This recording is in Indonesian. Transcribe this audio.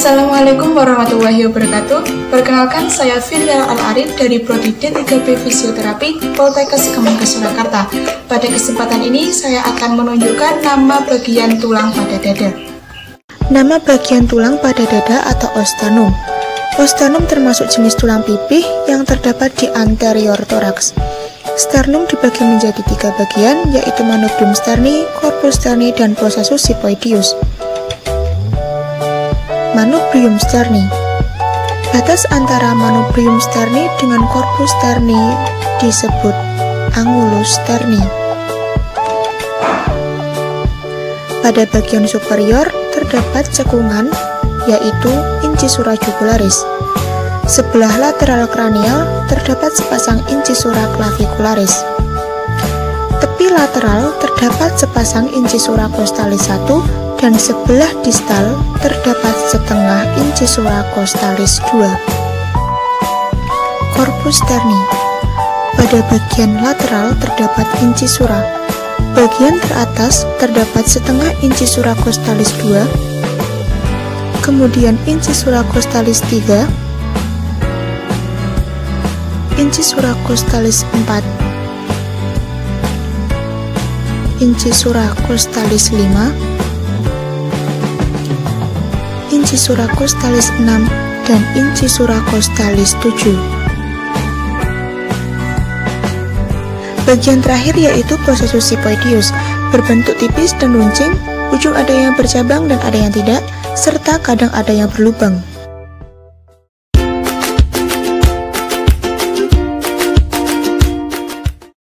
Assalamualaikum warahmatullahi wabarakatuh. Perkenalkan saya Firya Al-Arif dari Prodi D3B Fisioterapi Poltekkes Kemenkes Surakarta. Pada kesempatan ini saya akan menunjukkan nama bagian tulang pada dada. Nama bagian tulang pada dada atau osternum. Osternum termasuk jenis tulang pipih yang terdapat di anterior toraks. Sternum dibagi menjadi tiga bagian, yaitu manubrium sterni, corpus sterni, dan processus sipoidius. Manubrium sterni Batas antara manubrium sterni dengan corpus sterni disebut angulus sterni. Pada bagian superior terdapat cekungan, yaitu incisura jugularis. Sebelah lateral kranial terdapat sepasang incisura clavicularis. Tepi lateral terdapat sepasang incisura costalis 1 dan sebelah distal terdapat setengah incisura costalis 2. Korpus terni Pada bagian lateral terdapat incisura. Bagian teratas terdapat setengah incisura costalis 2, kemudian incisura costalis 3, incisura costalis 4, incisura costalis 5, Incisura costalis 6 dan Incisura costalis 7. Bagian terakhir yaitu processus sipoidius, berbentuk tipis dan runcing, ujung ada yang bercabang dan ada yang tidak, serta kadang ada yang berlubang.